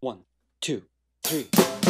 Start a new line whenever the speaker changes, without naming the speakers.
One, two, three.